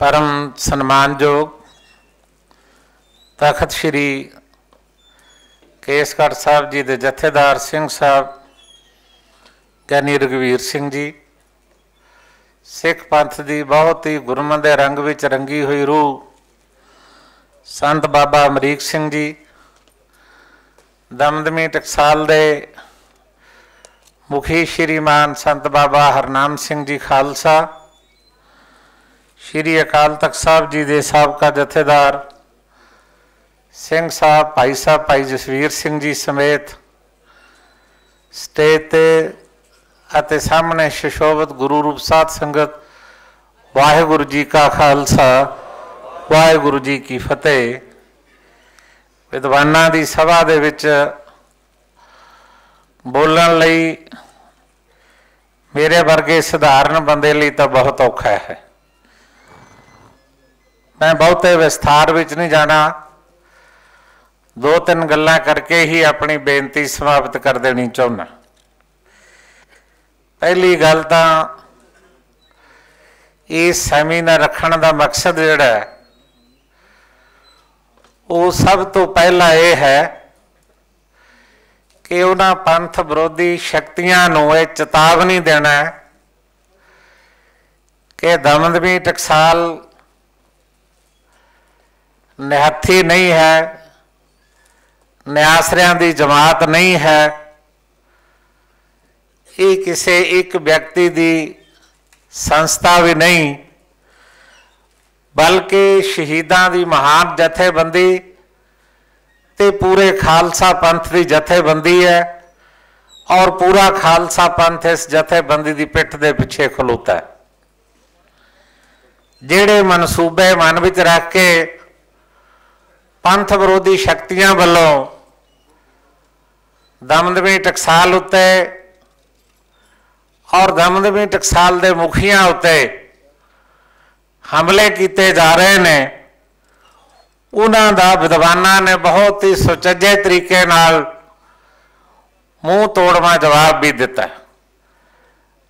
ਪਰਮ ਸਨਮਾਨਯੋਗ ਤਖਤ ਸ੍ਰੀ ਕੇਸਗੜ੍ਹ ਸਾਹਿਬ ਜੀ ਦੇ ਜਥੇਦਾਰ ਸਿੰਘ ਸਾਹਿਬ, ਗਿਆਨੀ ਰਗਵੀਰ ਸਿੰਘ ਜੀ। ਸਿੱਖ ਪੰਥ ਦੀ ਬਹੁਤ ਹੀ ਗੁਰਮਤਿ ਦੇ ਰੰਗ ਵਿੱਚ ਰੰਗੀ ਹੋਈ ਰੂਹ ਸੰਤ ਬਾਬਾ ਅਮਰੀਕ ਸਿੰਘ ਜੀ। ਦਮਦਮੀ ਟਕਸਾਲ ਦੇ ਮੁਖੀ ਸ਼੍ਰੀਮਾਨ ਸੰਤ ਬਾਬਾ ਹਰਨਾਮ ਸਿੰਘ ਜੀ ਖਾਲਸਾ ਸ਼੍ਰੀ ਅਕਾਲ ਤਖਤ ਸਾਹਿਬ ਜੀ ਦੇ ਸਾਬਕਾ ਜਥੇਦਾਰ, ਸਿੰਘ ਸਾਹਿਬ, ਭਾਈ ਸਾਹਿਬ, ਭਾਈ ਜਸਵੀਰ ਸਿੰਘ ਜੀ ਸਮੇਤ ਸਟੇਜ ਤੇ ਅਤੇ ਸਾਹਮਣੇ ਸ਼ਸ਼ੋਭਤ ਗੁਰੂ ਰੂਪ ਸਾਧ ਸੰਗਤ, ਵਾਹਿਗੁਰੂ ਜੀ ਕਾ ਖਾਲਸਾ, ਵਾਹਿਗੁਰੂ ਜੀ ਕੀ ਫਤਿਹ। ਵਿਦਵਾਨਾਂ ਦੀ ਸਭਾ ਦੇ ਵਿੱਚ ਬੋਲਣ ਲਈ ਮੇਰੇ ਵਰਗੇ ਸਧਾਰਨ ਬੰਦੇ ਲਈ ਤਾਂ ਬਹੁਤ ਔਖਾ ਹੈ। ਮੈਂ ਬਹੁਤੇ ਵਿਸਥਾਰ ਵਿੱਚ ਨਹੀਂ ਜਾਣਾ। ਦੋ ਤਿੰਨ ਗੱਲਾਂ ਕਰਕੇ ਹੀ ਆਪਣੀ ਬੇਨਤੀ ਸਮਾਪਤ ਕਰ ਦੇਣੀ ਚਾਹੁੰਦਾ। ਪਹਿਲੀ ਗੱਲ ਤਾਂ ਇਹ ਸੈਮੀਨਾਰ ਰੱਖਣ ਦਾ ਮਕਸਦ ਜਿਹੜਾ ਹੈ, ਉਹ ਸਭ ਤੋਂ ਪਹਿਲਾਂ ਇਹ ਹੈ ਕਿ ਉਹਨਾਂ ਪੰਥ ਵਿਰੋਧੀ ਸ਼ਕਤੀਆਂ ਨੂੰ ਇਹ ਚੇਤਾਵਨੀ ਦੇਣਾ ਹੈ ਕਿ ਦਮਦਮੀ ਟਕਸਾਲ ਨਿਹੱਥੀ ਨਹੀਂ ਹੈ। ਨਿਆਸਰਿਆਂ ਦੀ ਜਮਾਤ ਨਹੀਂ ਹੈ। ਇਹ ਕਿਸੇ ਇੱਕ ਵਿਅਕਤੀ ਦੀ ਸੰਸਥਾ ਵੀ ਨਹੀਂ, ਬਲਕਿ ਸ਼ਹੀਦਾਂ ਦੀ ਮਹਾਨ ਜਥੇਬੰਦੀ ਤੇ ਪੂਰੇ ਖਾਲਸਾ ਪੰਥ ਦੀ ਜਥੇਬੰਦੀ ਹੈ ਔਰ ਪੂਰਾ ਖਾਲਸਾ ਪੰਥ ਇਸ ਜਥੇਬੰਦੀ ਦੀ ਪਿੱਠ ਦੇ ਪਿੱਛੇ ਖਲੋਤਾ ਹੈ। ਜਿਹੜੇ ਮਨਸੂਬੇ ਮਨ ਵਿੱਚ ਰੱਖ ਕੇ ਪੰਥ ਵਿਰੋਧੀ ਸ਼ਕਤੀਆਂ ਵੱਲੋਂ ਦਮਦਮੀ ਟਕਸਾਲ ਉੱਤੇ ਔਰ ਦਮਦਮੀ ਟਕਸਾਲ ਦੇ ਮੁਖੀਆਂ ਉੱਤੇ ਹਮਲੇ ਕੀਤੇ ਜਾ ਰਹੇ ਨੇ, ਉਹਨਾਂ ਦਾ ਵਿਦਵਾਨਾਂ ਨੇ ਬਹੁਤ ਹੀ ਸੁਚੱਜੇ ਤਰੀਕੇ ਨਾਲ ਮੂੰਹ ਤੋੜਵਾ ਜਵਾਬ ਵੀ ਦਿੱਤਾ।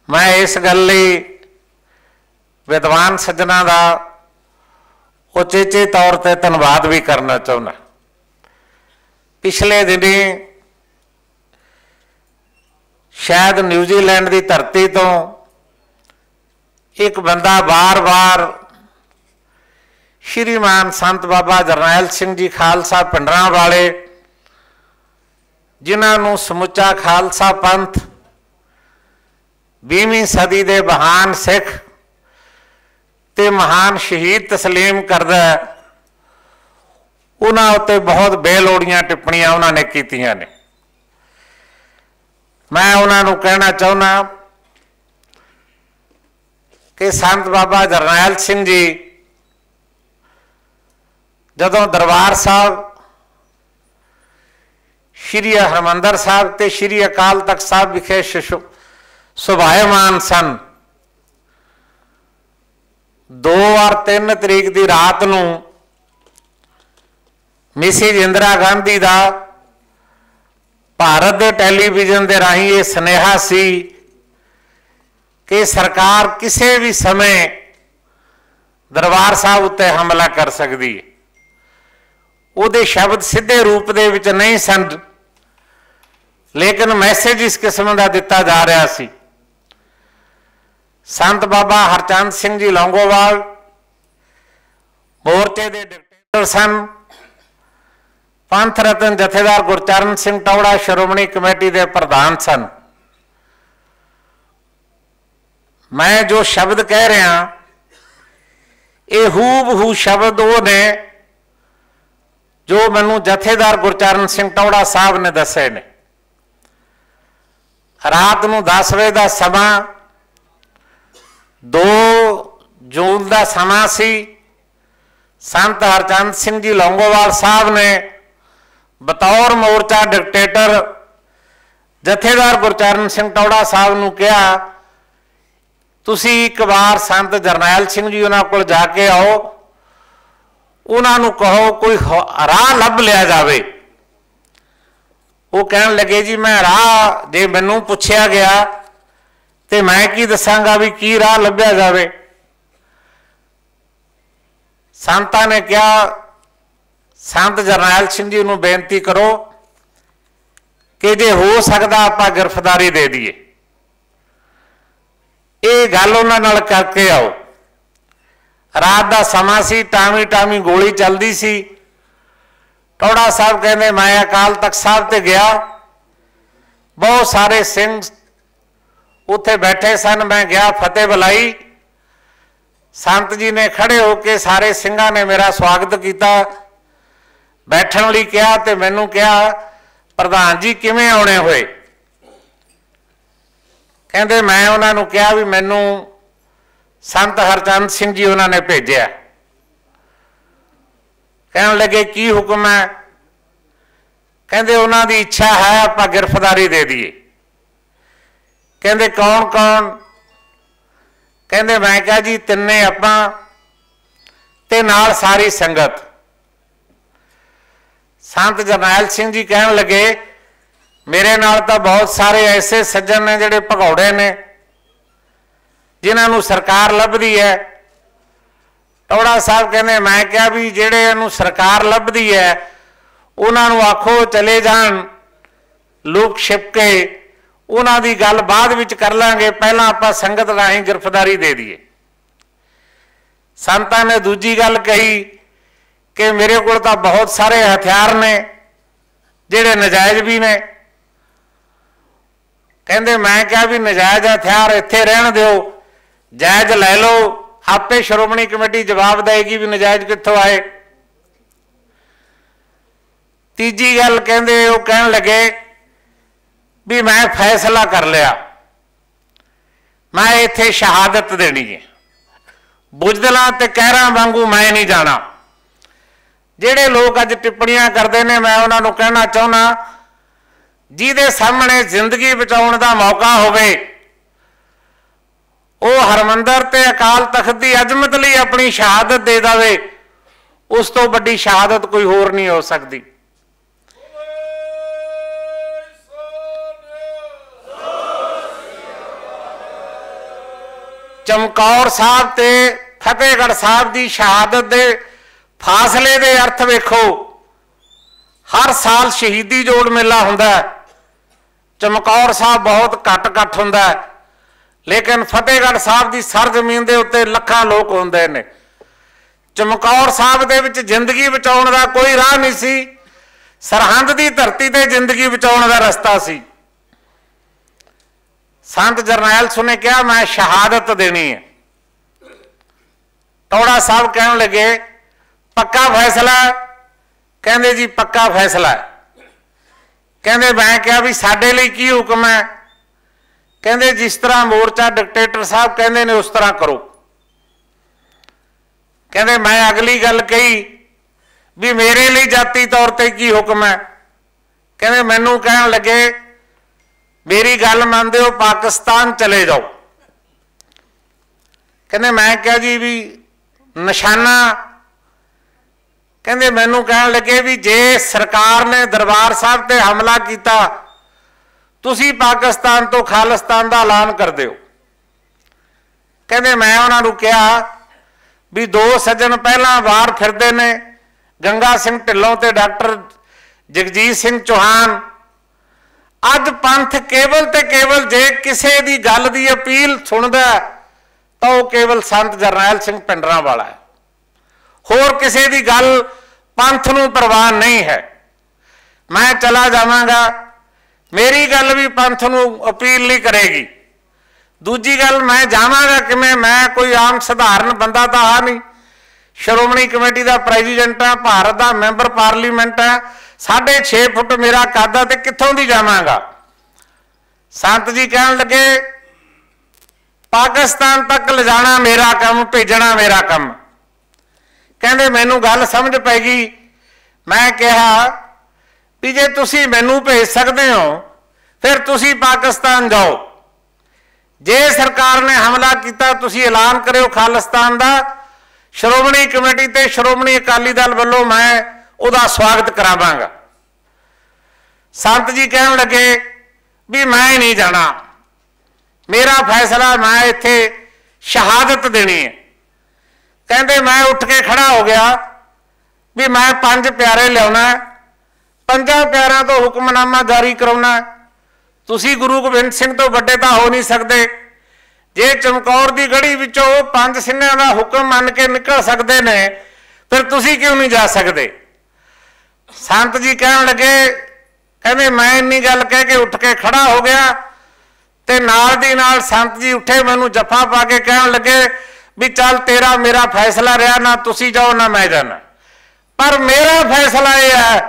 ਮੈਂ ਇਸ ਗੱਲ ਲਈ ਵਿਦਵਾਨ ਸੱਜਣਾ ਦਾ ਉਚੇਚੇ ਤੌਰ ਤੇ ਧੰਨਵਾਦ ਵੀ ਕਰਨਾ ਚਾਹੁੰਦਾ। ਪਿਛਲੇ ਦਿਨੀ ਸ਼ਾਇਦ ਨਿਊਜ਼ੀਲੈਂਡ ਦੀ ਧਰਤੀ ਤੋਂ ਇੱਕ ਬੰਦਾ ਬਾਰ-ਬਾਰ ਸ਼੍ਰੀਮਾਨ ਸੰਤ ਬਾਬਾ ਜਰਨੈਲ ਸਿੰਘ ਜੀ ਖਾਲਸਾ ਪਿੰਡਰਾਂ ਵਾਲੇ, ਜਿਨ੍ਹਾਂ ਨੂੰ ਸਮੁੱਚਾ ਖਾਲਸਾ ਪੰਥ 20ਵੀਂ ਸਦੀ ਦੇ ਮਹਾਨ ਸਿੱਖ ਤੇ ਮਹਾਨ ਸ਼ਹੀਦ تسلیم ਕਰਦਾ ਉਹਨਾਂ ਉੱਤੇ ਬਹੁਤ ਬੇਲੋੜੀਆਂ ਟਿੱਪਣੀਆਂ ਉਹਨਾਂ ਨੇ ਕੀਤੀਆਂ ਨੇ ਮੈਂ ਉਹਨਾਂ ਨੂੰ ਕਹਿਣਾ ਚਾਹੁੰਦਾ ਕਿ ਸੰਤ ਬਾਬਾ ਜਰਨੈਲ ਸਿੰਘ ਜੀ ਜਦੋਂ ਦਰਬਾਰ ਸਾਹਿਬ ਸ਼੍ਰੀ ਹਰਮੰਦਰ ਸਾਹਿਬ ਤੇ ਸ਼੍ਰੀ ਅਕਾਲ ਤਖਤ ਸਾਹਿਬ ਵਿਖੇ ਸੁਭਾਇਮਾਨ ਸਨ 2 ਔਰ 3 ਤਰੀਕ ਦੀ ਰਾਤ ਨੂੰ ਮਿਸਿਸ ਇੰਦਰਾ ਗਾਂਧੀ ਦਾ ਭਾਰਤ ਦੇ ਟੈਲੀਵਿਜ਼ਨ ਦੇ ਰਾਹੀਂ ਇਹ ਸਨੇਹਾ ਸੀ ਕਿ ਸਰਕਾਰ ਕਿਸੇ ਵੀ ਸਮੇਂ ਦਰਬਾਰ ਸਾਹਿਬ ਉੱਤੇ ਹਮਲਾ ਕਰ ਸਕਦੀ ਹੈ। ਉਹਦੇ ਸ਼ਬਦ ਸਿੱਧੇ ਰੂਪ ਦੇ ਵਿੱਚ ਨਹੀਂ ਸਨ, ਲੇਕਿਨ ਮੈਸੇਜ ਇਸ ਕਿਸਮ ਦਾ ਦਿੱਤਾ ਜਾ ਰਿਹਾ ਸੀ। ਸੰਤ ਬਾਬਾ ਹਰਚੰਦ ਸਿੰਘ ਜੀ ਲੌਂਗੋਵਾਲ, ਮੋਰਚੇ ਦੇ ਡਿਕਟੇਟਰ ਸਨ ਪੰਥ ਰਤਨ ਜਥੇਦਾਰ ਗੁਰਚਰਨ ਸਿੰਘ ਟੌੜਾ, ਸ਼੍ਰੋਮਣੀ ਕਮੇਟੀ ਦੇ ਪ੍ਰਧਾਨ ਸਨ। ਮੈਂ ਜੋ ਸ਼ਬਦ ਕਹਿ ਰਿਹਾ, ਇਹ ਹੂਬ ਹੂ ਸ਼ਬਦ ਉਹ ਨੇ ਜੋ ਮੈਨੂੰ ਜਥੇਦਾਰ ਗੁਰਚਰਨ ਸਿੰਘ ਟੌੜਾ ਸਾਹਿਬ ਨੇ ਦੱਸੇ ਨੇ। ਰਾਤ ਨੂੰ 10 ਵਜੇ ਦਾ ਸਮਾਂ 2 ਜੂਨ ਦਾ ਸਮਾਂ ਸੀ। ਸੰਤ ਹਰਚੰਦ ਸਿੰਘ ਜੀ ਲੌਂਗੋਵਾਲ ਸਾਹਿਬ ਨੇ ਬਤੌਰ ਮੋਰਚਾ ਡਿਕਟੇਟਰ ਜਥੇਦਾਰ ਗੁਰਚਰਨ ਸਿੰਘ ਟੌੜਾ ਸਾਹਿਬ ਨੂੰ ਕਿਹਾ, ਤੁਸੀਂ ਇੱਕ ਵਾਰ ਸੰਤ ਜਰਨੈਲ ਸਿੰਘ ਜੀ ਉਹਨਾਂ ਕੋਲ ਜਾ ਕੇ ਆਓ। ਉਹਨਾਂ ਨੂੰ ਕਹੋ ਕੋਈ ਰਾਹ ਲੱਭ ਲਿਆ ਜਾਵੇ। ਉਹ ਕਹਿਣ ਲੱਗੇ, ਜੀ ਮੈਂ ਰਾਹ ਜੇ ਮੈਨੂੰ ਪੁੱਛਿਆ ਗਿਆ ਤੇ ਮੈਂ ਕੀ ਦੱਸਾਂਗਾ ਵੀ ਕੀ ਰਾਹ ਲੱਭਿਆ ਜਾਵੇ? ਸੰਤਾਂ ਨੇ ਕਿਹਾ, ਸੰਤ ਜਰਨੈਲ ਸਿੰਘ ਜੀ ਨੂੰ ਬੇਨਤੀ ਕਰੋ ਕਿ ਜੇ ਹੋ ਸਕਦਾ ਆਪਾਂ ਗ੍ਰਿਫਤਾਰੀ ਦੇ ਦਈਏ। ਇਹ ਗੱਲ ਉਹਨਾਂ ਨਾਲ ਕਰਕੇ ਆਓ। ਰਾਤ ਦਾ ਸਮਾਂ ਸੀ ਟਾਮੀ ਟਾਮੀ ਗੋਲੀ ਚੱਲਦੀ ਸੀ। ਟੋੜਾ ਸਾਹਿਬ ਕਹਿੰਦੇ, ਮੈਂ ਅਕਾਲ ਤਖਤ ਸਾਹਿਬ ਤੇ ਗਿਆ। ਬਹੁਤ ਸਾਰੇ ਸਿੰਘ ਉੱਥੇ ਬੈਠੇ ਸਨ, ਮੈਂ ਗਿਆ ਫਤਿਹ ਬੁਲਾਈ। ਸੰਤ ਜੀ ਨੇ ਖੜੇ ਹੋ ਕੇ ਸਾਰੇ ਸਿੰਘਾਂ ਨੇ ਮੇਰਾ ਸਵਾਗਤ ਕੀਤਾ। ਬੈਠਣ ਲਈ ਕਿਹਾ ਤੇ ਮੈਨੂੰ ਕਿਹਾ, ਪ੍ਰਧਾਨ ਜੀ, ਕਿਵੇਂ ਆਉਣੇ ਹੋਏ? ਕਹਿੰਦੇ, ਮੈਂ ਉਹਨਾਂ ਨੂੰ ਕਿਹਾ ਵੀ ਮੈਨੂੰ ਸੰਤ ਹਰਚੰਦ ਸਿੰਘ ਜੀ ਉਹਨਾਂ ਨੇ ਭੇਜਿਆ। ਕਹਿਣ ਲੱਗੇ, ਕੀ ਹੁਕਮ ਹੈ? ਕਹਿੰਦੇ, ਉਹਨਾਂ ਦੀ ਇੱਛਾ ਹੈ, ਆਪਾਂ ਗ੍ਰਿਫਤਾਰੀ ਦੇ ਦਈਏ। ਕਹਿੰਦੇ, ਕੌਣ ਕੌਣ? ਕਹਿੰਦੇ, ਮੈਂ ਕਿਹਾ ਜੀ, ਤਿੰਨੇ ਆਪਾਂ ਤੇ ਨਾਲ ਸਾਰੀ ਸੰਗਤ। ਸੰਤ ਜਰਨੈਲ ਸਿੰਘ ਜੀ ਕਹਿਣ ਲੱਗੇ, ਮੇਰੇ ਨਾਲ ਤਾਂ ਬਹੁਤ ਸਾਰੇ ਐਸੇ ਸੱਜਣ ਨੇ ਜਿਹੜੇ ਭਗੌੜੇ ਨੇ, ਜਿਨ੍ਹਾਂ ਨੂੰ ਸਰਕਾਰ ਲੱਭਦੀ ਹੈ। ਟੌੜਾ ਸਾਹਿਬ ਕਹਿੰਦੇ, ਮੈਂ ਕਿਹਾ ਵੀ ਜਿਹੜੇ ਇਹਨੂੰ ਸਰਕਾਰ ਲੱਭਦੀ ਹੈ, ਉਹਨਾਂ ਨੂੰ ਆਖੋ ਚਲੇ ਜਾਣ, ਲੋਕ ਛਿਪ ਕੇ ਉਹਨਾਂ ਦੀ ਗੱਲ ਬਾਅਦ ਵਿੱਚ ਕਰ ਲਾਂਗੇ, ਪਹਿਲਾਂ ਆਪਾਂ ਸੰਗਤ ਰਾਹੀਂ ਗ੍ਰਿਫਤਾਰੀ ਦੇ ਦਈਏ। ਸੰਤਾਂ ਨੇ ਦੂਜੀ ਗੱਲ ਕਹੀ ਕਿ ਮੇਰੇ ਕੋਲ ਤਾਂ ਬਹੁਤ ਸਾਰੇ ਹਥਿਆਰ ਨੇ, ਜਿਹੜੇ ਨਜਾਇਜ਼ ਵੀ ਨੇ। ਕਹਿੰਦੇ, ਮੈਂ ਕਿਹਾ ਵੀ ਨਜਾਇਜ਼ ਹਥਿਆਰ ਇੱਥੇ ਰਹਿਣ ਦਿਓ, ਜਾਇਜ਼ ਲੈ ਲਓ। ਆਪੇ ਸ਼੍ਰੋਮਣੀ ਕਮੇਟੀ ਜਵਾਬ ਦੇਗੀ ਵੀ ਨਜਾਇਜ਼ ਕਿੱਥੋਂ ਆਏ। ਤੀਜੀ ਗੱਲ ਕਹਿੰਦੇ, ਉਹ ਕਹਿਣ ਲੱਗੇ ਵੀ ਮੈਂ ਫੈਸਲਾ ਕਰ ਲਿਆ। ਮੈਂ ਇੱਥੇ ਸ਼ਹਾਦਤ ਦੇਣੀ ਹੈ। ਬੁਝਦਲਾਂ ਤੇ ਕਹਿਰਾਂ ਵਾਂਗੂ ਮੈਂ ਨਹੀਂ ਜਾਣਾ। ਜਿਹੜੇ ਲੋਕ ਅੱਜ ਟਿੱਪਣੀਆਂ ਕਰਦੇ ਨੇ, ਮੈਂ ਉਹਨਾਂ ਨੂੰ ਕਹਿਣਾ ਚਾਹੁੰਦਾ ਜਿਹਦੇ ਸਾਹਮਣੇ ਜ਼ਿੰਦਗੀ ਬਚਾਉਣ ਦਾ ਮੌਕਾ ਹੋਵੇ, ਉਹ ਹਰਮੰਦਰ ਤੇ ਅਕਾਲ ਤਖਤ ਦੀ ਅਜ਼ਮਤ ਲਈ ਆਪਣੀ ਸ਼ਹਾਦਤ ਦੇ ਦਵੇ, ਉਸ ਤੋਂ ਵੱਡੀ ਸ਼ਹਾਦਤ ਕੋਈ ਹੋਰ ਨਹੀਂ ਹੋ ਸਕਦੀ। ਚਮਕੌਰ ਸਾਹਿਬ ਤੇ ਫਤਿਹਗੜ੍ਹ ਸਾਹਿਬ ਦੀ ਸ਼ਹਾਦਤ ਦੇ ਫਾਸਲੇ ਦੇ ਅਰਥ ਵੇਖੋ। ਹਰ ਸਾਲ ਸ਼ਹੀਦੀ ਜੋੜ ਮੇਲਾ ਹੁੰਦਾ ਹੈ। ਚਮਕੌਰ ਸਾਹਿਬ ਬਹੁਤ ਘੱਟ ਘੱਟ ਹੁੰਦਾ ਹੈ। ਲੇਕਿਨ ਫਤਿਹਗੜ੍ਹ ਸਾਹਿਬ ਦੀ ਸਰਜ਼ਮੀਨ ਦੇ ਉੱਤੇ ਲੱਖਾਂ ਲੋਕ ਹੁੰਦੇ ਨੇ। ਚਮਕੌਰ ਸਾਹਿਬ ਦੇ ਵਿੱਚ ਜ਼ਿੰਦਗੀ ਬਚਾਉਣ ਦਾ ਕੋਈ ਰਾਹ ਨਹੀਂ ਸੀ। ਸਰਹੰਦ ਦੀ ਧਰਤੀ ਤੇ ਜ਼ਿੰਦਗੀ ਬਚਾਉਣ ਦਾ ਰਸਤਾ ਸੀ। ਸੰਤ ਜਰਨੈਲ ਸੁਨੇ ਕਿਹਾ, ਮੈਂ ਸ਼ਹਾਦਤ ਦੇਣੀ ਹੈ। ਟੋੜਾ ਸਾਹਿਬ ਕਹਿਣ ਲੱਗੇ, ਪੱਕਾ ਫੈਸਲਾ ਕਹਿੰਦੇ, ਜੀ, ਪੱਕਾ ਫੈਸਲਾ ਕਹਿੰਦੇ, ਮੈਂ ਕਿਹਾ ਵੀ ਸਾਡੇ ਲਈ ਕੀ ਹੁਕਮ ਹੈ? ਕਹਿੰਦੇ, ਜਿਸ ਤਰ੍ਹਾਂ ਮੋਰਚਾ ਡਿਕਟੇਟਰ ਸਾਹਿਬ ਕਹਿੰਦੇ ਨੇ, ਉਸ ਤਰ੍ਹਾਂ ਕਰੋ। ਕਹਿੰਦੇ, ਮੈਂ ਅਗਲੀ ਗੱਲ ਕਹੀ ਵੀ ਮੇਰੇ ਲਈ ਜਾਤੀ ਤੌਰ ਤੇ ਕੀ ਹੁਕਮ ਹੈ? ਕਹਿੰਦੇ, ਮੈਨੂੰ ਕਹਿਣ ਲੱਗੇ ਮੇਰੀ ਗੱਲ ਮੰਨਦੇ ਹੋ, ਪਾਕਿਸਤਾਨ ਚਲੇ ਜਾਓ। ਕਹਿੰਦੇ ਮੈਂ ਕਿਹਾ ਜੀ ਵੀ ਨਿਸ਼ਾਨਾ, ਕਹਿੰਦੇ ਮੈਨੂੰ ਕਹਿਣ ਲੱਗੇ ਵੀ ਜੇ ਸਰਕਾਰ ਨੇ ਦਰਬਾਰ ਸਾਹਿਬ ਤੇ ਹਮਲਾ ਕੀਤਾ, ਤੁਸੀਂ ਪਾਕਿਸਤਾਨ ਤੋਂ ਖਾਲਿਸਤਾਨ ਦਾ ਐਲਾਨ ਕਰ ਦਿਓ ਕਹਿੰਦੇ ਮੈਂ ਉਹਨਾਂ ਨੂੰ ਕਿਹਾ ਵੀ ਦੋ ਸੱਜਣ ਪਹਿਲਾਂ ਬਾਹਰ ਫਿਰਦੇ ਨੇ, ਗੰਗਾ ਸਿੰਘ ਢਿੱਲੋਂ ਤੇ ਡਾਕਟਰ ਜਗਜੀਤ ਸਿੰਘ ਚੌਹਾਨ ਅੱਜ ਪੰਥ ਕੇਵਲ ਤੇ ਕੇਵਲ ਜੇ ਕਿਸੇ ਦੀ ਗੱਲ ਦੀ ਅਪੀਲ ਸੁਣਦਾ ਤਾਂ ਉਹ ਕੇਵਲ ਸੰਤ ਜਰਨੈਲ ਸਿੰਘ ਪਿੰਡਰਾਂ ਵਾਲਾ ਹੈ। ਹੋਰ ਕਿਸੇ ਦੀ ਗੱਲ ਪੰਥ ਨੂੰ ਪ੍ਰਵਾਨ ਨਹੀਂ ਹੈ। ਮੈਂ ਚਲਾ ਜਾਵਾਂਗਾ। ਮੇਰੀ ਗੱਲ ਵੀ ਪੰਥ ਨੂੰ ਅਪੀਲ ਨਹੀਂ ਕਰੇਗੀ। ਦੂਜੀ ਗੱਲ, ਮੈਂ ਜਾਵਾਂਗਾ ਕਿਵੇਂ? ਮੈਂ ਕੋਈ ਆਮ ਸਧਾਰਨ ਬੰਦਾ ਤਾਂ ਆ ਨਹੀਂ। ਸ਼੍ਰੋਮਣੀ ਕਮੇਟੀ ਦਾ ਪ੍ਰੈਜ਼ੀਡੈਂਟ ਆ ਭਾਰਤ ਦਾ ਮੈਂਬਰ ਪਾਰਲੀਮੈਂਟ ਆ 6.5 ਫੁੱਟ ਮੇਰਾ ਕੱਦ ਆ ਤੇ ਕਿੱਥੋਂ ਦੀ ਜਾਵਾਂਗਾ? ਸੰਤ ਜੀ ਕਹਿਣ ਲੱਗੇ, ਪਾਕਿਸਤਾਨ ਤੱਕ ਲਿਜਾਣਾ ਮੇਰਾ ਕੰਮ, ਭੇਜਣਾ ਮੇਰਾ ਕੰਮ। ਕਹਿੰਦੇ, ਮੈਨੂੰ ਗੱਲ ਸਮਝ ਪੈ ਗਈ। ਮੈਂ ਕਿਹਾ, ਵੀ ਜੇ ਤੁਸੀਂ ਮੈਨੂੰ ਭੇਜ ਸਕਦੇ ਹੋ, ਫਿਰ ਤੁਸੀਂ ਪਾਕਿਸਤਾਨ ਜਾਓ। ਜੇ ਸਰਕਾਰ ਨੇ ਹਮਲਾ ਕੀਤਾ, ਤੁਸੀਂ ਐਲਾਨ ਕਰਿਓ ਖਾਲਿਸਤਾਨ ਦਾ। ਸ਼੍ਰੋਮਣੀ ਕਮੇਟੀ ਤੇ ਸ਼੍ਰੋਮਣੀ ਅਕਾਲੀ ਦਲ ਵੱਲੋਂ ਮੈਂ ਉਹਦਾ ਸਵਾਗਤ ਕਰਾਵਾਂਗਾ। ਸੰਤ ਜੀ ਕਹਿਣ ਲੱਗੇ ਵੀ ਮੈਂ ਨਹੀਂ ਜਾਣਾ। ਮੇਰਾ ਫੈਸਲਾ ਮੈਂ ਇੱਥੇ ਸ਼ਹਾਦਤ ਦੇਣੀ ਹੈ। ਕਹਿੰਦੇ ਮੈਂ ਉੱਠ ਕੇ ਖੜਾ ਹੋ ਗਿਆ ਵੀ ਮੈਂ ਪੰਜ ਪਿਆਰੇ ਲਿਆਉਣਾ ਪੰਜਾਂ ਪਿਆਰਿਆਂ ਤੋਂ ਹੁਕਮਨਾਮਾ ਜਾਰੀ ਕਰਾਉਣਾ ਤੁਸੀਂ ਗੁਰੂ ਗੋਬਿੰਦ ਸਿੰਘ ਤੋਂ ਵੱਡੇ ਤਾਂ ਹੋ ਨਹੀਂ ਸਕਦੇ। ਜੇ ਚਮਕੌਰ ਦੀ ਗੜੀ ਵਿੱਚੋਂ ਪੰਜ ਸਿੰਘਾਂ ਦਾ ਹੁਕਮ ਮੰਨ ਕੇ ਨਿਕਲ ਸਕਦੇ ਨੇ, ਫਿਰ ਤੁਸੀਂ ਕਿਉਂ ਨਹੀਂ ਜਾ ਸਕਦੇ? ਸੰਤ ਜੀ ਕਹਿਣ ਲੱਗੇ, ਕਹਿੰਦੇ ਮੈਂ ਇੰਨੀ ਗੱਲ ਕਹਿ ਕੇ ਉੱਠ ਕੇ ਖੜਾ ਹੋ ਗਿਆ ਤੇ ਨਾਲ ਦੀ ਨਾਲ ਸੰਤ ਜੀ ਉੱਠੇ, ਮੈਨੂੰ ਜੱਫਾ ਪਾ ਕੇ ਕਹਿਣ ਲੱਗੇ ਵੀ ਚੱਲ ਤੇਰਾ ਮੇਰਾ ਫੈਸਲਾ ਰਿਹਾ, ਨਾ ਤੁਸੀਂ ਜਾਓ, ਨਾ ਮੈਂ ਜਾਣਾ। ਪਰ ਮੇਰਾ ਫੈਸਲਾ ਇਹ ਹੈ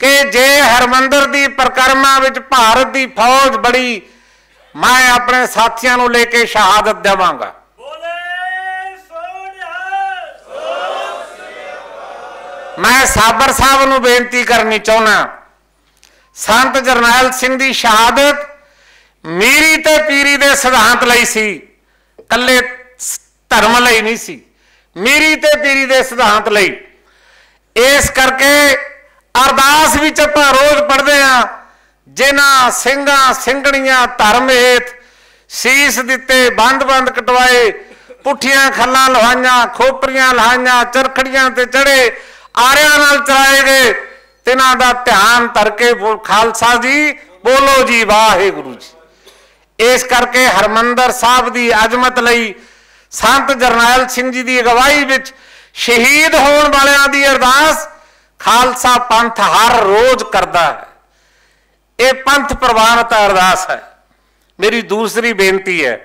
ਕਿ ਜੇ ਹਰਮੰਦਰ ਦੀ ਪ੍ਰਕਰਮਾ ਵਿੱਚ ਭਾਰਤ ਦੀ ਫੌਜ ਬੜੀ, ਮੈਂ ਆਪਣੇ ਸਾਥੀਆਂ ਨੂੰ ਲੈ ਕੇ ਸ਼ਹਾਦਤ ਦੇਵਾਂਗਾ ਬੋਲੇ ਸੋਨਿਆ ਮੈਂ ਸਾਬਰ ਸਾਹਿਬ ਨੂੰ ਬੇਨਤੀ ਕਰਨੀ ਚਾਹੁੰਦਾ ਸੰਤ ਜਰਨੈਲ ਸਿੰਘ ਦੀ ਸ਼ਹਾਦਤ ਮੀਰੀ ਤੇ ਪੀਰੀ ਦੇ ਸਿਧਾਂਤ ਲਈ ਸੀ। ਕੱਲੇ ਧਰਮ ਲਈ ਨਹੀਂ ਸੀ। ਮੀਰੀ ਤੇ ਪੀਰੀ ਦੇ ਸਿਧਾਂਤ ਲਈ। ਇਸ ਕਰਕੇ ਅਰਦਾਸ ਵਿੱਚ ਆਪਾਂ ਰੋਜ਼ ਪੜਦੇ ਆ ਜਿਨ੍ਹਾਂ ਸਿੰਘਾਂ ਸਿੰਘਣੀਆਂ ਧਰਮ ਹੇਤ ਸੀਸ ਦਿੱਤੇ, ਬੰਦ-ਬੰਦ ਕਟਵਾਏ, ਪੁੱਠੀਆਂ ਖੱਲਾਂ ਲਹਾਈਆਂ ਖੋਪਰੀਆਂ ਲਹਾਈਆਂ, ਚਰਖੜੀਆਂ ਤੇ ਚੜੇ ਆਰਿਆਂ ਨਾਲ ਚਲਾਏ ਗਏ। ਤਿਨਾਂ ਦਾ ਧਿਆਨ ਧਰ ਕੇ ਖਾਲਸਾ ਜੀ, ਬੋਲੋ ਜੀ, ਵਾਹਿਗੁਰੂ ਜੀ। ਇਸ ਕਰਕੇ ਹਰਮੰਦਰ ਸਾਹਿਬ ਦੀ ਅਜ਼ਮਤ ਲਈ ਸੰਤ ਜਰਨੈਲ ਸਿੰਘ ਜੀ ਦੀ ਅਗਵਾਈ ਵਿੱਚ ਸ਼ਹੀਦ ਹੋਣ ਵਾਲਿਆਂ ਦੀ ਅਰਦਾਸ ਖਾਲਸਾ ਪੰਥ ਹਰ ਰੋਜ਼ ਕਰਦਾ ਹੈ। ਇਹ ਪੰਥ ਪ੍ਰਵਾਨਿਤ ਅਰਦਾਸ ਹੈ। ਮੇਰੀ ਦੂਸਰੀ ਬੇਨਤੀ ਹੈ।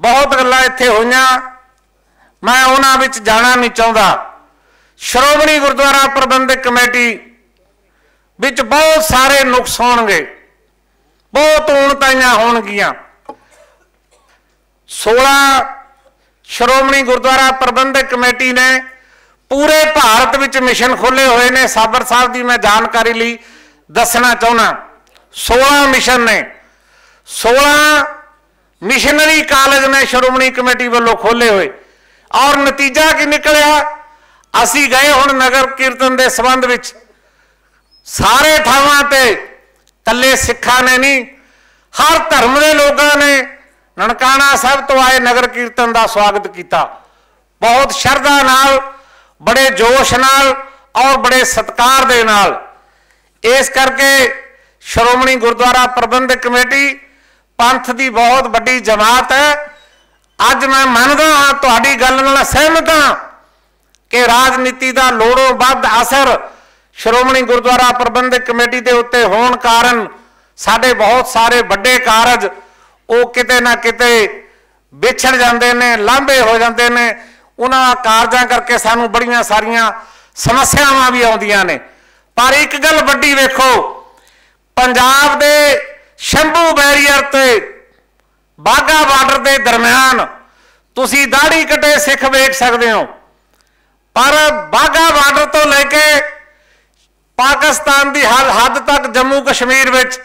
ਬਹੁਤ ਗੱਲਾਂ ਇੱਥੇ ਹੋਈਆਂ। ਮੈਂ ਉਹਨਾਂ ਵਿੱਚ ਜਾਣਾ ਨਹੀਂ ਚਾਹੁੰਦਾ। ਸ਼੍ਰੋਮਣੀ ਗੁਰਦੁਆਰਾ ਪ੍ਰਬੰਧਕ ਕਮੇਟੀ ਵਿੱਚ ਬਹੁਤ ਸਾਰੇ ਨੁਕਸ ਹੋਣਗੇ। ਬਹੁਤ ਉਣਤਾਈਆਂ ਹੋਣਗੀਆਂ। 16 ਸ਼੍ਰੋਮਣੀ ਗੁਰਦੁਆਰਾ ਪ੍ਰਬੰਧਕ ਕਮੇਟੀ ਨੇ ਪੂਰੇ ਭਾਰਤ ਵਿੱਚ ਮਿਸ਼ਨ ਖੋਲੇ ਹੋਏ ਨੇ। ਸਾਬਰ ਸਾਹਿਬ ਦੀ ਮੈਂ ਜਾਣਕਾਰੀ ਲਈ ਦੱਸਣਾ ਚਾਹੁੰਦਾ। 16 ਮਿਸ਼ਨ ਨੇ। 16 ਮਿਸ਼ਨਰੀ ਕਾਲਜ ਨੇ ਸ਼੍ਰੋਮਣੀ ਕਮੇਟੀ ਵੱਲੋਂ ਖੋਲੇ ਹੋਏ। ਔਰ ਨਤੀਜਾ ਕੀ ਨਿਕਲਿਆ? ਅਸੀਂ ਗਏ ਹੁਣ ਨਗਰ ਕੀਰਤਨ ਦੇ ਸੰਬੰਧ ਵਿੱਚ। ਸਾਰੇ ਥਾਵਾਂ ਤੇ ਕੱਲੇ ਸਿੱਖਾਂ ਨੇ ਨਹੀਂ, ਹਰ ਧਰਮ ਦੇ ਲੋਕਾਂ ਨੇ ਨਨਕਾਣਾ ਸਾਹਿਬ ਤੋਂ ਆਏ ਨਗਰ ਕੀਰਤਨ ਦਾ ਸਵਾਗਤ ਕੀਤਾ। ਬਹੁਤ ਸ਼ਰਧਾ ਨਾਲ, ਬੜੇ ਜੋਸ਼ ਨਾਲ ਔਰ ਬੜੇ ਸਤਿਕਾਰ ਦੇ ਨਾਲ। ਇਸ ਕਰਕੇ ਸ਼੍ਰੋਮਣੀ ਗੁਰਦੁਆਰਾ ਪ੍ਰਬੰਧਕ ਕਮੇਟੀ ਪੰਥ ਦੀ ਬਹੁਤ ਵੱਡੀ ਜਮਾਤ ਹੈ। ਅੱਜ ਮੈਂ ਮੰਨਦਾ ਹਾਂ, ਤੁਹਾਡੀ ਗੱਲ ਨਾਲ ਸਹਿਮਤ ਹਾਂ ਕਿ ਰਾਜਨੀਤੀ ਦਾ ਲੋੜੋਂ ਵੱਧ ਅਸਰ ਸ਼੍ਰੋਮਣੀ ਗੁਰਦੁਆਰਾ ਪ੍ਰਬੰਧਕ ਕਮੇਟੀ ਦੇ ਉੱਤੇ ਹੋਣ ਕਾਰਨ ਸਾਡੇ ਬਹੁਤ ਸਾਰੇ ਵੱਡੇ ਕਾਰਜ ਉਹ ਕਿਤੇ ਨਾ ਕਿਤੇ ਵਿਛੜ ਜਾਂਦੇ ਨੇ, ਲਾਂਭੇ ਹੋ ਜਾਂਦੇ ਨੇ। ਉਹਨਾਂ ਕਾਰਜਾਂ ਕਰਕੇ ਸਾਨੂੰ ਬੜੀਆਂ ਸਾਰੀਆਂ ਸਮੱਸਿਆਵਾਂ ਵੀ ਆਉਂਦੀਆਂ ਨੇ। ਪਰ ਇੱਕ ਗੱਲ ਵੱਡੀ ਵੇਖੋ, ਪੰਜਾਬ ਦੇ ਸ਼ੰਭੂ ਬੈਰੀਅਰ ਤੇ ਬਾਗਾ ਬਾਰਡਰ ਦੇ ਦਰਮਿਆਨ ਤੁਸੀਂ ਦਾੜੀ ਕੱਟੇ ਸਿੱਖ ਵੇਖ ਸਕਦੇ ਹੋ। ਪਰ ਬਾਗਾ ਬਾਰਡਰ ਤੋਂ ਲੈ ਕੇ ਪਾਕਿਸਤਾਨ ਦੀ ਹਰ ਹੱਦ ਤੱਕ ਜੰਮੂ ਕਸ਼ਮੀਰ ਵਿੱਚ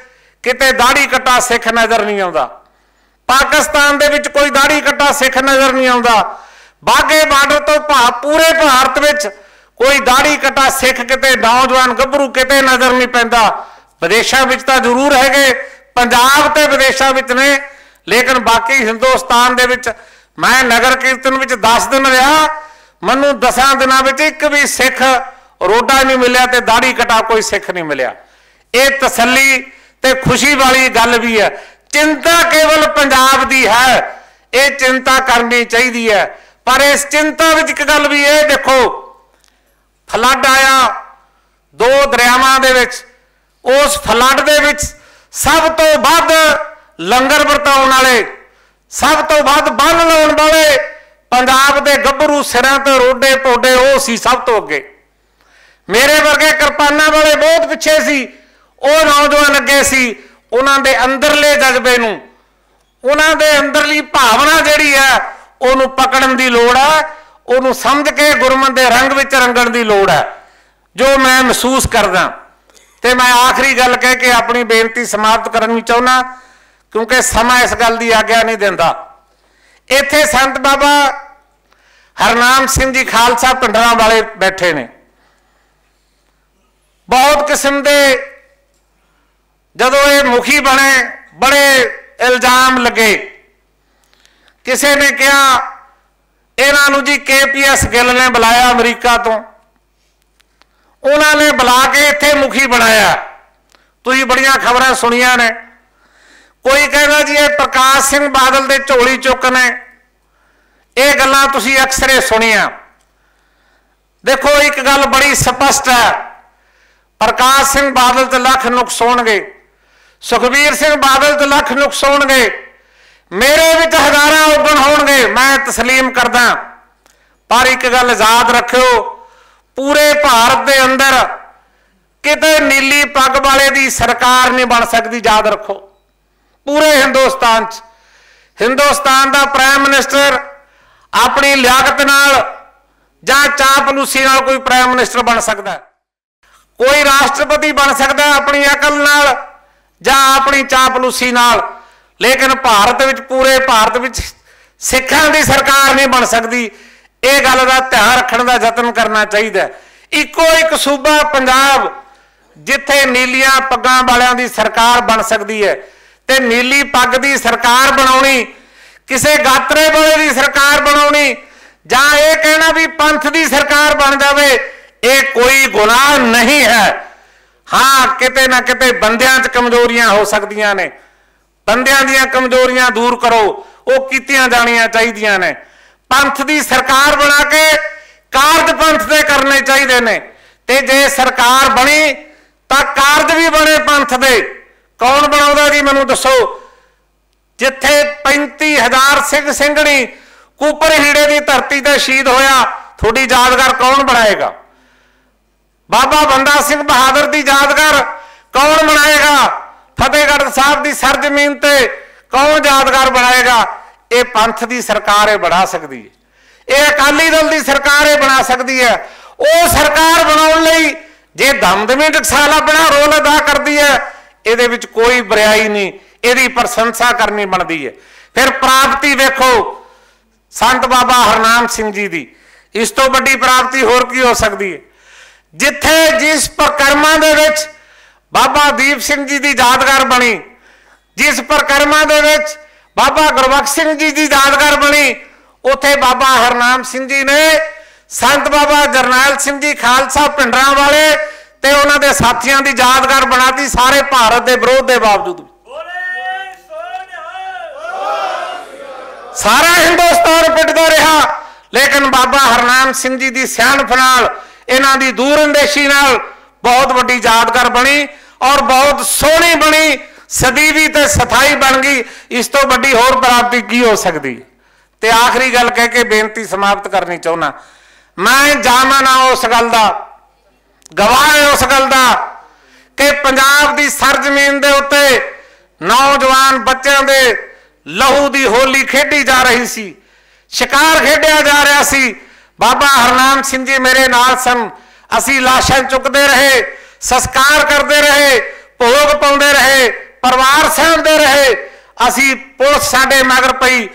ਕਿਤੇ ਦਾੜੀ ਕੱਟਾ ਸਿੱਖ ਨਜ਼ਰ ਨਹੀਂ ਆਉਂਦਾ। ਪਾਕਿਸਤਾਨ ਦੇ ਵਿੱਚ ਕੋਈ ਦਾੜੀ ਕੱਟਾ ਸਿੱਖ ਨਜ਼ਰ ਨਹੀਂ ਆਉਂਦਾ। ਬਾਗੇ ਬਾਰਡਰ ਤੋਂ ਭਾ, ਪੂਰੇ ਭਾਰਤ ਵਿੱਚ ਕੋਈ ਦਾੜੀ ਕੱਟਾ ਸਿੱਖ ਕਿਤੇ ਨੌਜਵਾਨ ਗੱਭਰੂ ਕਿਤੇ ਨਜ਼ਰ ਨਹੀਂ ਪੈਂਦਾ। ਵਿਦੇਸ਼ਾਂ ਵਿੱਚ ਤਾਂ ਜ਼ਰੂਰ ਹੈਗੇ, ਪੰਜਾਬ ਤੇ ਵਿਦੇਸ਼ਾਂ ਵਿੱਚ ਨੇ। ਲੇਕਿਨ ਬਾਕੀ ਹਿੰਦੁਸਤਾਨ ਦੇ ਵਿੱਚ ਮੈਂ ਨਗਰ ਕੀਰਤਨ ਵਿੱਚ 10 ਦਿਨ ਰਿਹਾ, ਮੈਨੂੰ 10 ਦਿਨਾਂ ਵਿੱਚ ਇੱਕ ਵੀ ਸਿੱਖ ਰੋਡਾ ਨਹੀਂ ਮਿਲਿਆ ਤੇ ਦਾੜੀ ਕਟਾ ਕੋਈ ਸਿੱਖ ਨਹੀਂ ਮਿਲਿਆ। ਇਹ ਤਸੱਲੀ ਤੇ ਖੁਸ਼ੀ ਵਾਲੀ ਗੱਲ ਵੀ ਹੈ। ਚਿੰਤਾ ਕੇਵਲ ਪੰਜਾਬ ਦੀ ਹੈ। ਇਹ ਚਿੰਤਾ ਕਰਨੀ ਚਾਹੀਦੀ ਹੈ। ਪਰ ਇਸ ਚਿੰਤਾ ਵਿੱਚ ਇੱਕ ਗੱਲ ਵੀ ਇਹ ਦੇਖੋ, ਫਲੱਡ ਆਇਆ ਦੋ ਦਰਿਆਵਾਂ ਦੇ ਵਿੱਚ। ਉਸ ਫਲੱਡ ਦੇ ਵਿੱਚ ਸਭ ਤੋਂ ਵੱਧ ਲੰਗਰ ਵਰਤਾਉਣ ਵਾਲੇ, ਸਭ ਤੋਂ ਵੱਧ ਬੰਨ ਲਾਉਣ ਵਾਲੇ ਪੰਜਾਬ ਦੇ ਗੱਭਰੂ ਸਿਰਾਂ ਤੇ ਰੋਡੇ ਪੋਡੇ ਉਹ ਸੀ ਸਭ ਤੋਂ ਅੱਗੇ। ਮੇਰੇ ਵਰਗੇ ਕਿਰਪਾਨਾਂ ਵਾਲੇ ਬਹੁਤ ਪਿੱਛੇ ਸੀ, ਉਹ ਨੌਜਵਾਨ ਅੱਗੇ ਸੀ। ਉਹਨਾਂ ਦੇ ਅੰਦਰਲੇ ਜਜ਼ਬੇ ਨੂੰ, ਉਹਨਾਂ ਦੇ ਅੰਦਰਲੀ ਭਾਵਨਾ ਜਿਹੜੀ ਹੈ, ਉਹਨੂੰ ਪਕੜਨ ਦੀ ਲੋੜ ਹੈ, ਉਹਨੂੰ ਸਮਝ ਕੇ ਗੁਰਮਤ ਦੇ ਰੰਗ ਵਿੱਚ ਰੰਗਣ ਦੀ ਲੋੜ ਹੈ, ਜੋ ਮੈਂ ਮਹਿਸੂਸ ਕਰਦਾ। ਤੇ ਮੈਂ ਆਖਰੀ ਗੱਲ ਕਹਿ ਕੇ ਆਪਣੀ ਬੇਨਤੀ ਸਮਾਪਤ ਕਰਨੀ ਚਾਹੁੰਦਾ ਕਿਉਂਕਿ ਸਮਾਂ ਇਸ ਗੱਲ ਦੀ ਆਗਿਆ ਨਹੀਂ ਦਿੰਦਾ। ਇੱਥੇ ਸੰਤ ਬਾਬਾ ਹਰਨਾਮ ਸਿੰਘ ਜੀ ਖਾਲਸਾ ਪਿੰਡਰਾਂ ਵਾਲੇ ਬੈਠੇ ਨੇ। ਬਹੁਤ ਕਿਸਮ ਦੇ ਜਦੋਂ ਇਹ ਮੁਖੀ ਬਣੇ, ਬੜੇ ਇਲਜ਼ਾਮ ਲੱਗੇ। ਕਿਸੇ ਨੇ ਕਿਹਾ, ਇਹਨਾਂ ਨੂੰ ਜੀ ਕੇਪੀਐਸ ਗਿੱਲ ਨੇ ਬੁਲਾਇਆ ਅਮਰੀਕਾ ਤੋਂ। ਉਹਨਾਂ ਨੇ ਬੁਲਾ ਕੇ ਇੱਥੇ ਮੁਖੀ ਬਣਾਇਆ। ਤੁਸੀਂ ਬੜੀਆਂ ਖਬਰਾਂ ਸੁਣੀਆਂ ਨੇ। ਕੋਈ ਕਹਿੰਦਾ ਜੀ ਇਹ ਪ੍ਰਕਾਸ਼ ਸਿੰਘ ਬਾਦਲ ਦੇ ਝੋਲੀ ਚੁੱਕ ਇਹ ਗੱਲਾਂ ਤੁਸੀਂ ਅਕਸਰੇ ਸੁਣੀਆਂ। ਦੇਖੋ, ਇੱਕ ਗੱਲ ਬੜੀ ਸਪਸ਼ਟ ਹੈ। ਪ੍ਰਕਾਸ਼ ਸਿੰਘ ਬਾਦਲ ਤੇ ਲੱਖ ਨੁਕਸ ਹੋਣਗੇ। ਸੁਖਬੀਰ ਸਿੰਘ ਬਾਦਲ ਤੇ ਲੱਖ ਨੁਕਸ ਹੋਣਗੇ। ਮੇਰੇ ਵਿੱਚ ਹਜ਼ਾਰਾਂ ਉਗਣ ਹੋਣਗੇ। ਮੈਂ ਤਸਲੀਮ ਕਰਦਾ ਪਰ ਇੱਕ ਗੱਲ ਯਾਦ ਰੱਖਿਓ, ਪੂਰੇ ਭਾਰਤ ਦੇ ਅੰਦਰ ਕਿਤੇ ਨੀਲੀ ਪੱਗ ਵਾਲੇ ਦੀ ਸਰਕਾਰ ਨਹੀਂ ਬਣ ਸਕਦੀ, ਯਾਦ ਰੱਖੋ। ਪੂਰੇ ਹਿੰਦੁਸਤਾਨ 'ਚ। ਹਿੰਦੁਸਤਾਨ ਦਾ ਪ੍ਰਾਈਮ ਮਿਨਿਸਟਰ ਆਪਣੀ ਲਿਆਕਤ ਨਾਲ ਜਾਂ ਚਾਪਲੂਸੀ ਨਾਲ ਕੋਈ ਪ੍ਰਾਈਮ ਮਿਨਿਸਟਰ ਬਣ ਸਕਦਾ ਕੋਈ ਰਾਸ਼ਟਰਪਤੀ ਬਣ ਸਕਦਾ ਆਪਣੀ ਅਕਲ ਨਾਲ ਜਾਂ ਆਪਣੀ ਚਾਪਲੂਸੀ ਨਾਲ। ਲੇਕਿਨ ਭਾਰਤ ਵਿੱਚ, ਪੂਰੇ ਭਾਰਤ ਵਿੱਚ ਸਿੱਖਾਂ ਦੀ ਸਰਕਾਰ ਨਹੀਂ ਬਣ ਸਕਦੀ। ਇਹ ਗੱਲ ਦਾ ਧਿਆਨ ਰੱਖਣ ਦਾ ਯਤਨ ਕਰਨਾ ਚਾਹੀਦਾ ਇੱਕੋ ਇੱਕ ਸੂਬਾ, ਪੰਜਾਬ, ਜਿੱਥੇ ਨੀਲੀਆਂ ਪੱਗਾਂ ਵਾਲਿਆਂ ਦੀ ਸਰਕਾਰ ਬਣ ਸਕਦੀ ਹੈ। ਤੇ ਨੀਲੀ ਪੱਗ ਦੀ ਸਰਕਾਰ ਬਣਾਉਣੀ, ਕਿਸੇ ਗਾਤਰੇ ਵਾਲੇ ਦੀ ਸਰਕਾਰ ਬਣਾਉਣੀ, ਜਾਂ ਇਹ ਕਹਿਣਾ ਵੀ ਪੰਥ ਦੀ ਸਰਕਾਰ ਬਣ ਜਾਵੇ, ਇਹ ਕੋਈ ਗੁਨਾਹ ਨਹੀਂ ਹੈ। ਹਾਂ, ਕਿਤੇ ਨਾ ਕਿਤੇ ਬੰਦਿਆਂ 'ਚ ਕਮਜ਼ੋਰੀਆਂ ਹੋ ਸਕਦੀਆਂ ਨੇ। ਬੰਦਿਆਂ ਦੀਆਂ ਕਮਜ਼ੋਰੀਆਂ ਦੂਰ ਕਰੋ, ਉਹ ਕੀਤੀਆਂ ਜਾਣੀਆਂ ਚਾਹੀਦੀਆਂ ਨੇ। ਪੰਥ ਦੀ ਸਰਕਾਰ ਬਣਾ ਕੇ ਕਾਰਜ ਪੰਥ ਦੇ ਕਰਨੇ ਚਾਹੀਦੇ ਨੇ। ਤੇ ਜੇ ਸਰਕਾਰ ਬਣੀ, ਤਾਂ ਕਾਰਜ ਵੀ ਬਣੇ ਪੰਥ ਦੇ। ਕੌਣ ਬਣਾਉਂਦਾ ਜੀ ਮੈਨੂੰ ਦੱਸੋ? ਜਿੱਥੇ 35000 ਸਿੰਘ ਸਿੰਘਣੀ ਕੂਪਰ ਹੀੜੇ ਦੀ ਧਰਤੀ ਤੇ ਸ਼ਹੀਦ ਹੋਇਆ, ਤੁਹਾਡੀ ਯਾਦਗਾਰ ਕੌਣ ਬਣਾਏਗਾ? ਬਾਬਾ ਬੰਦਾ ਸਿੰਘ ਬਹਾਦਰ ਦੀ ਯਾਦਗਾਰ ਕੌਣ ਬਣਾਏਗਾ? ਫਤਿਹਗੜ੍ਹ ਸਾਹਿਬ ਦੀ ਸਰਜ਼ਮੀਨ ਤੇ ਕੌਣ ਯਾਦਗਾਰ ਬਣਾਏਗਾ? ਇਹ ਪੰਥ ਦੀ ਸਰਕਾਰ ਇਹ ਬਣਾ ਸਕਦੀ ਹੈ। ਇਹ ਅਕਾਲੀ ਦਲ ਦੀ ਸਰਕਾਰ ਇਹ ਬਣਾ ਸਕਦੀ ਹੈ। ਉਹ ਸਰਕਾਰ ਬਣਾਉਣ ਲਈ ਜੇ ਦਮਦਮੀ ਟਕਸਾਲਾ ਆਪਣਾ ਰੋਲ ਅਦਾ ਕਰਦੀ ਹੈ ਇਹਦੇ ਵਿੱਚ ਕੋਈ ਬੁਰਾਈ ਨਹੀਂ, ਇਹਦੀ ਪ੍ਰਸ਼ੰਸਾ ਕਰਨੀ ਬਣਦੀ ਹੈ। ਫਿਰ ਪ੍ਰਾਪਤੀ ਵੇਖੋ, ਸੰਤ ਬਾਬਾ ਹਰਨਾਮ ਸਿੰਘ ਜੀ ਦੀ। ਇਸ ਤੋਂ ਵੱਡੀ ਪ੍ਰਾਪਤੀ ਹੋਰ ਕੀ ਹੋ ਸਕਦੀ ਹੈ? ਜਿੱਥੇ ਜਿਸ ਪ੍ਰਕਰਮਾਂ ਦੇ ਵਿੱਚ ਬਾਬਾ ਦੀਪ ਸਿੰਘ ਜੀ ਦੀ ਯਾਦਗਾਰ ਬਣੀ, ਜਿਸ ਪ੍ਰਕਰਮਾਂ ਦੇ ਵਿੱਚ ਬਾਬਾ ਗੁਰਬਖਸ਼ ਸਿੰਘ ਜੀ ਦੀ ਯਾਦਗਾਰ ਬਣੀ, ਉਥੇ ਬਾਬਾ ਹਰਨਾਮ ਸਿੰਘ ਜੀ ਨੇ ਸੰਤ ਬਾਬਾ ਜਰਨੈਲ ਸਿੰਘ ਜੀ ਖਾਲਸਾ ਪਿੰਡਰਾਂ ਵਾਲੇ ਤੇ ਉਹਨਾਂ ਦੇ ਸਾਥੀਆਂ ਦੀ ਯਾਦਗਾਰ ਬਣਾਤੀ ਸਾਰੇ ਭਾਰਤ ਦੇ ਵਿਰੋਧ ਦੇ ਬਾਵਜੂਦ ਵੀ। ਸਾਰਾ ਹਿੰਦੁਸਤਾਨ ਪਿੱਟਦਾ ਰਿਹਾ, ਲੇਕਿਨ ਬਾਬਾ ਹਰਨਾਮ ਸਿੰਘ ਜੀ ਦੀ ਸਿਆਣਪ ਨਾਲ, ਇਹਨਾਂ ਦੀ ਦੂਰਅੰਦੇਸ਼ੀ ਨਾਲ ਬਹੁਤ ਵੱਡੀ ਯਾਦਗਾਰ ਬਣੀ ਔਰ ਬਹੁਤ ਸੋਹਣੀ ਬਣੀ, ਸਦੀਵੀ ਤੇ ਸਥਾਈ ਬਣ ਗਈ, ਇਸ ਤੋਂ ਵੱਡੀ ਹੋਰ ਪ੍ਰਾਪਤੀ ਕੀ ਹੋ ਸਕਦੀ? ਤੇ ਆਖਰੀ ਗੱਲ ਕਹਿ ਕੇ ਬੇਨਤੀ ਸਮਾਪਤ ਕਰਨੀ ਚਾਹੁੰਦਾ। ਮੈਂ ਜਾਮਾ ਨਾ ਉਸ ਗੱਲ ਦਾ। ਗਵਾਹ ਹੈ ਉਸ ਗੱਲ ਦਾ ਕਿ ਪੰਜਾਬ ਦੀ ਸਰਜ਼ਮੀਨ ਦੇ ਉੱਤੇ ਨੌਜਵਾਨ ਬੱਚਿਆਂ ਦੇ ਲਹੂ ਦੀ ਹੋਲੀ ਖੇਡੀ ਜਾ ਰਹੀ ਸੀ, ਸ਼ਿਕਾਰ ਖੇਡਿਆ ਜਾ ਰਿਹਾ ਸੀ। ਬਾਬਾ ਹਰਨਾਮ ਸਿੰਘ ਜੀ ਮੇਰੇ ਨਾਲ ਸਨ। ਅਸੀਂ ਲਾਸ਼ਾਂ ਚੁੱਕਦੇ ਰਹੇ, ਸੰਸਕਾਰ ਕਰਦੇ ਰਹੇ, ਭੋਗ ਪਾਉਂਦੇ ਰਹੇ, ਪਰਿਵਾਰ ਸਾਂਭਦੇ ਰਹੇ। ਅਸੀਂ ਪੁਲਿਸ ਸਾਡੇ ਮਗਰ ਪਈ।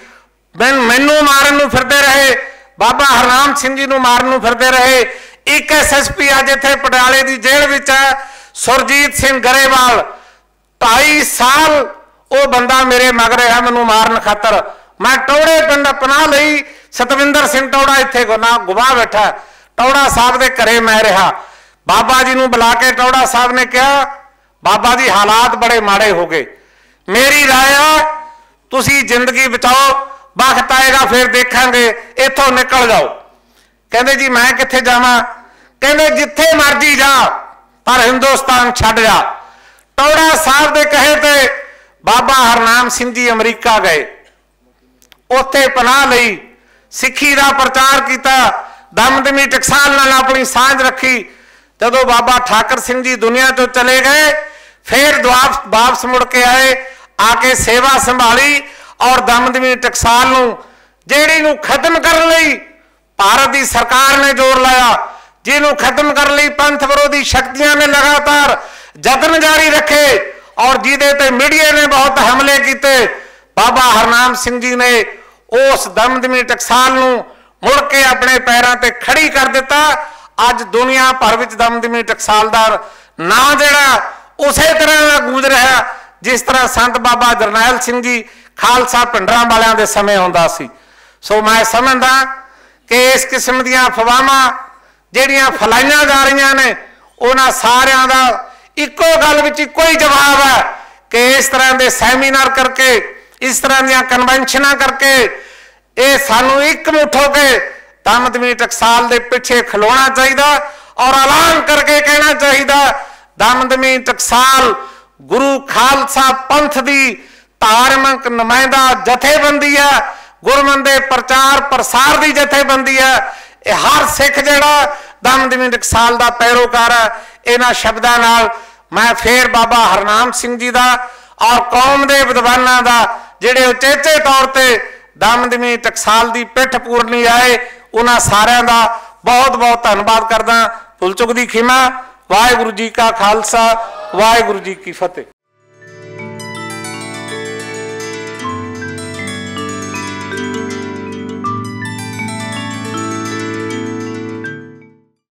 ਮੈਨ- ਮੈਨੂੰ ਮਾਰਨ ਨੂੰ ਫਿਰਦੇ ਰਹੇ। ਬਾਬਾ ਹਰਨਾਮ ਸਿੰਘ ਜੀ ਨੂੰ ਮਾਰਨ ਨੂੰ ਫਿਰਦੇ ਰਹੇ। ਇੱਕ ਐਸਐਸਪੀ ਅੱਜ ਇੱਥੇ ਪਟਿਆਲੇ ਦੀ ਜੇਲ੍ਹ ਵਿੱਚ ਹੈ, ਸੁਰਜੀਤ ਸਿੰਘ ਗਰੇਵਾਲ। 2.5 ਸਾਲ ਉਹ ਬੰਦਾ ਮੇਰੇ ਮਗਰ ਰਿਹਾ, ਮੈਨੂੰ ਮਾਰਨ ਖਾਤਰ। ਮੈਂ ਟੌੜੇ ਪਿੰਡ ਪਨਾਹ ਲਈ, ਸਤਵਿੰਦਰ ਸਿੰਘ ਟੌੜਾ ਇੱਥੇ ਗੁਨਾ ਗਵਾ ਬੈਠਾ ਹੈ। ਟੌੜਾ ਸਾਹਿਬ ਦੇ ਘਰੇ ਮੈਂ ਰਿਹਾ। ਬਾਬਾ ਜੀ ਨੂੰ ਬੁਲਾ ਕੇ ਟੌੜਾ ਸਾਹਿਬ ਨੇ ਕਿਹਾ, ਬਾਬਾ ਜੀ ਹਾਲਾਤ ਬੜੇ ਮਾੜੇ ਹੋ ਗਏ। ਮੇਰੀ ਰਾਏ ਆ ਤੁਸੀਂ ਜ਼ਿੰਦਗੀ ਬਚਾਓ, ਵਕਤ ਆਏਗਾ, ਫਿਰ ਦੇਖਾਂਗੇ, ਇੱਥੋਂ ਨਿਕਲ ਜਾਓ। ਕਹਿੰਦੇ ਜੀ, ਮੈਂ ਕਿੱਥੇ ਜਾਵਾਂ? ਕਹਿੰਦੇ ਜਿੱਥੇ ਮਰਜ਼ੀ ਜਾ, ਪਰ ਹਿੰਦੁਸਤਾਨ ਛੱਡ ਜਾ। ਟੌੜਾ ਸਾਹਿਬ ਦੇ ਕਹੇ ਤੇ ਬਾਬਾ ਹਰਨਾਮ ਸਿੰਘ ਜੀ ਅਮਰੀਕਾ ਗਏ। ਉੱਥੇ ਪਨਾਹ ਲਈ ਸਿੱਖੀ ਦਾ ਪ੍ਰਚਾਰ ਕੀਤਾ ਦਮਦਮੀ ਟਕਸਾਲ ਨਾਲ ਆਪਣੀ ਸਾਂਝ ਰੱਖੀ। ਜਦੋਂ ਬਾਬਾ ਠਾਕਰ ਸਿੰਘ ਜੀ ਦੁਨੀਆ ਤੋਂ ਚਲੇ ਗਏ, ਫਿਰ ਦੁਆਪ ਵਾਪਸ ਮੁੜ ਕੇ ਆਏ, ਆ ਕੇ ਸੇਵਾ ਸੰਭਾਲੀ ਔਰ ਦਮਦਮੀ ਟਕਸਾਲ ਨੂੰ, ਜਿਹੜੀ ਨੂੰ ਖਤਮ ਕਰਨ ਲਈ ਭਾਰਤ ਦੀ ਸਰਕਾਰ ਨੇ ਜ਼ੋਰ ਲਾਇਆ ਜਿਹਨੂੰ ਖਤਮ ਕਰਨ ਲਈ ਪੰਥ ਵਿਰੋਧੀ ਸ਼ਕਤੀਆਂ ਨੇ ਲਗਾਤਾਰ ਯਤਨ ਜਾਰੀ ਰੱਖੇ ਔਰ ਜਿਹਦੇ ਤੇ ਮੀਡੀਆ ਨੇ ਬਹੁਤ ਹਮਲੇ ਕੀਤੇ, ਬਾਬਾ ਹਰਨਾਮ ਸਿੰਘ ਜੀ ਨੇ ਉਸ ਦਮਦਮੀ ਟਕਸਾਲ ਨੂੰ ਮੁੜ ਕੇ ਆਪਣੇ ਪੈਰਾਂ ਤੇ ਖੜੀ ਕਰ ਦਿੱਤਾ। ਅੱਜ ਦੁਨੀਆ ਭਰ ਵਿੱਚ ਦਮਦਮੀ ਟਕਸਾਲ ਦਾ ਨਾਂ ਜਿਹੜਾ ਉਸੇ ਤਰ੍ਹਾਂ ਦਾ ਗੂੰਜ ਰਿਹਾ ਜਿਸ ਤਰ੍ਹਾਂ ਸੰਤ ਬਾਬਾ ਜਰਨੈਲ ਸਿੰਘ ਜੀ ਖਾਲਸਾ ਪਿੰਡਰਾਂ ਵਾਲਿਆਂ ਦੇ ਸਮੇਂ ਹੁੰਦਾ ਸੀ। ਸੋ ਮੈਂ ਸਮਝਦਾ ਕਿ ਇਸ ਕਿਸਮ ਦੀਆਂ ਅਫਵਾਹਾਂ ਜਿਹੜੀਆਂ ਫੈਲਾਈਆਂ ਜਾ ਰਹੀਆਂ ਨੇ, ਉਹਨਾਂ ਸਾਰਿਆਂ ਦਾ ਇੱਕੋ ਗੱਲ ਵਿੱਚ ਇੱਕੋ ਹੀ ਜਵਾਬ ਹੈ ਕਿ ਇਸ ਤਰ੍ਹਾਂ ਦੇ ਸੈਮੀਨਾਰ ਕਰਕੇ, ਇਸ ਤਰ੍ਹਾਂ ਦੀਆਂ ਕਨਵੈਨਸ਼ਨਾਂ ਕਰਕੇ, ਇਹ ਸਾਨੂੰ ਇੱਕਮੁੱਠ ਹੋ ਕੇ ਦਮਦਮੀ ਟਕਸਾਲ ਦੇ ਪਿੱਛੇ ਖਲੋਣਾ ਚਾਹੀਦਾ ਔਰ ਐਲਾਨ ਕਰਕੇ ਕਹਿਣਾ ਚਾਹੀਦਾ ਦਮਦਮੀ ਟਕਸਾਲ ਗੁਰੂ ਖਾਲਸਾ ਪੰਥ ਦੀ ਧਾਰਮਿਕ ਨੁਮਾਇੰਦਾ ਜਥੇਬੰਦੀ ਹੈ ਗੁਰਮਨ ਦੇ ਪ੍ਰਚਾਰ ਪ੍ਰਸਾਰ ਦੀ ਜਥੇਬੰਦੀ ਹੈ ਇਹ ਹਰ ਸਿੱਖ ਜਿਹੜਾ ਦਮਦਮੀ ਟਕਸਾਲ ਦਾ ਪੈਰੋਕਾਰ ਹੈ, ਇਹਨਾਂ ਸ਼ਬਦਾਂ ਨਾਲ ਮੈਂ ਫੇਰ ਬਾਬਾ ਹਰਨਾਮ ਸਿੰਘ ਜੀ ਦਾ ਔਰ ਕੌਮ ਦੇ ਵਿਦਵਾਨਾਂ ਦਾ ਜਿਹੜੇ ਉਚੇਚੇ ਤੌਰ ਤੇ ਦਮਦਮੀ ਟਕਸਾਲ ਦੀ ਪਿੱਠ ਪੂਰਨੀ ਆਏ, ਉਹਨਾਂ ਸਾਰਿਆਂ ਦਾ ਬਹੁਤ ਬਹੁਤ ਧੰਨਵਾਦ ਕਰਦਾ। ਭੁੱਲ ਚੁੱਕ ਦੀ ਖਿਮਾ। ਵਾਹਿਗੁਰੂ ਜੀ ਕਾ ਖਾਲਸਾ, ਵਾਹਿਗੁਰੂ ਜੀ ਕੀ ਫਤਿਹ।